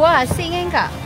Wah, singing kak.